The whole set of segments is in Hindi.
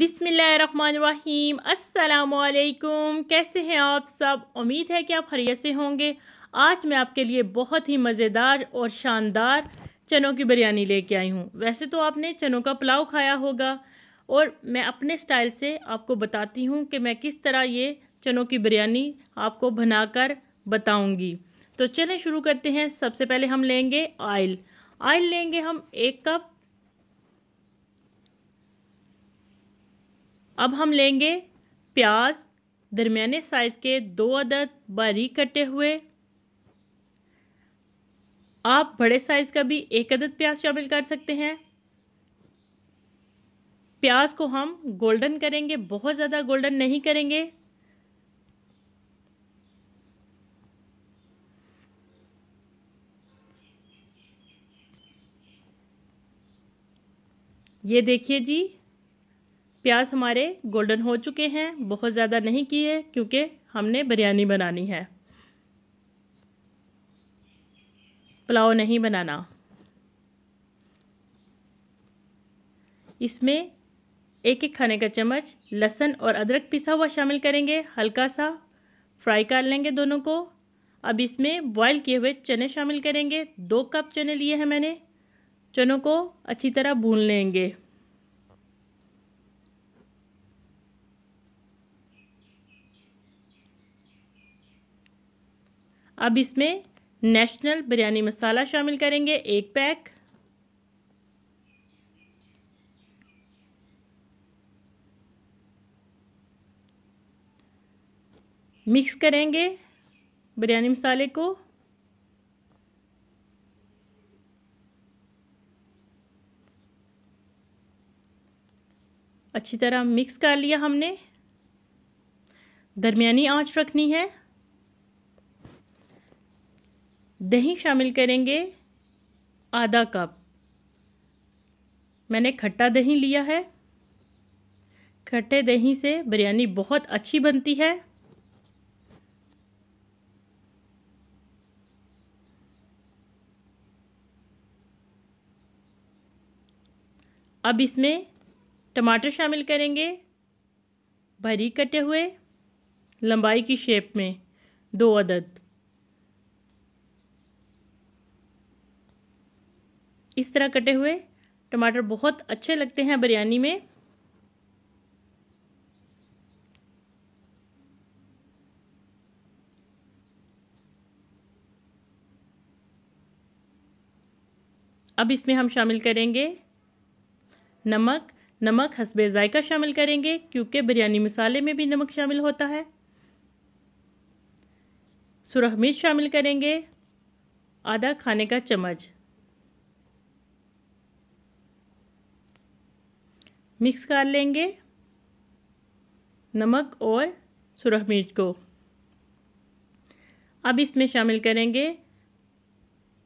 बिसमीम असलकुम कैसे हैं आप सब? उम्मीद है कि आप खरीत से होंगे। आज मैं आपके लिए बहुत ही मज़ेदार और शानदार चनों की बिरयानी लेके आई हूँ। वैसे तो आपने चनों का पुलाव खाया होगा और मैं अपने स्टाइल से आपको बताती हूँ कि मैं किस तरह ये चनों की बिरयानी आपको बनाकर बताऊँगी। तो चलें शुरू करते हैं। सबसे पहले हम लेंगे ऑयल ऑयल लेंगे हम एक कप अब हम लेंगे प्याज, दरमियाने साइज़ के दो अदद बारीक कटे हुए। आप बड़े साइज़ का भी एक अदद प्याज शामिल कर सकते हैं। प्याज को हम गोल्डन करेंगे, बहुत ज़्यादा गोल्डन नहीं करेंगे। ये देखिए जी प्याज हमारे गोल्डन हो चुके हैं, बहुत ज़्यादा नहीं किए क्योंकि हमने बिरयानी बनानी है। पुलाव नहीं बनाना। इसमें एक एक खाने का चम्मच, लहसुन और अदरक पिसा हुआ शामिल करेंगे, हल्का सा फ्राई कर लेंगे दोनों को। अब इसमें बॉईल किए हुए चने शामिल करेंगे, दो कप चने लिए हैं मैंने, चनों को अच्छी तरह भून लेंगे। अब इसमें नेशनल बिरयानी मसाला शामिल करेंगे, एक पैक। मिक्स करेंगे बिरयानी मसाले को। अच्छी तरह मिक्स कर लिया हमने। दरमियानी आँच रखनी है। दही शामिल करेंगे, आधा कप। मैंने खट्टा दही लिया है। खट्टे दही से बिरयानी बहुत अच्छी बनती है। अब इसमें टमाटर शामिल करेंगे बारीक कटे हुए लंबाई की शेप में, दो अदद। इस तरह कटे हुए टमाटर बहुत अच्छे लगते हैं बिरयानी में। अब इसमें हम शामिल करेंगे नमक। नमक हसबे ज़ायका शामिल करेंगे, क्योंकि बिरयानी मसाले में भी नमक शामिल होता है। सुरख मिर्च शामिल करेंगे, आधा खाने का चम्मच। मिक्स कर लेंगे नमक और सुरख मिर्च को। अब इसमें शामिल करेंगे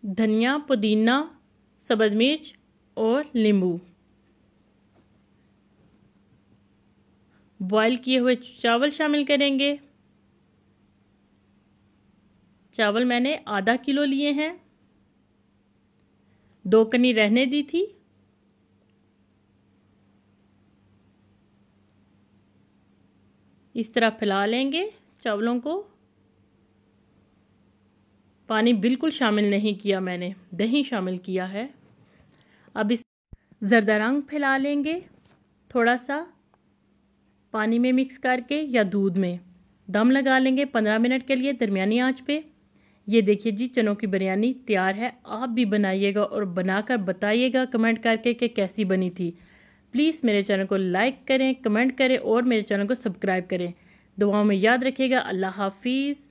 धनिया, पुदीना, सब्ज़ मिर्च और नींबू। बॉईल किए हुए चावल शामिल करेंगे। चावल मैंने आधा किलो लिए हैं। दो कनी रहने दी थी। इस तरह फैला लेंगे चावलों को। पानी बिल्कुल शामिल नहीं किया मैंने, दही शामिल किया है। अब इस ज़रदा रंग फैला लेंगे थोड़ा सा पानी में मिक्स करके या दूध में। दम लगा लेंगे पंद्रह मिनट के लिए दरमियानी आँच पे। ये देखिए जी, चनों की बिरयानी तैयार है। आप भी बनाइएगा और बनाकर बताइएगा कमेंट करके कि कैसी बनी थी। प्लीज़ मेरे चैनल को लाइक करें, कमेंट करें और मेरे चैनल को सब्सक्राइब करें। दुआओं में याद रखिएगा। अल्लाह हाफिज़।